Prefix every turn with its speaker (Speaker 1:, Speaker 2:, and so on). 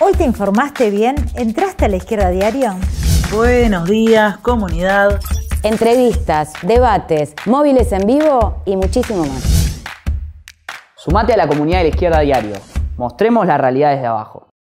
Speaker 1: Hoy te informaste bien, entraste a la izquierda diario.
Speaker 2: Buenos días, comunidad.
Speaker 3: Entrevistas, debates, móviles en vivo y muchísimo más.
Speaker 4: Sumate a la comunidad de la izquierda diario. Mostremos la realidad desde abajo.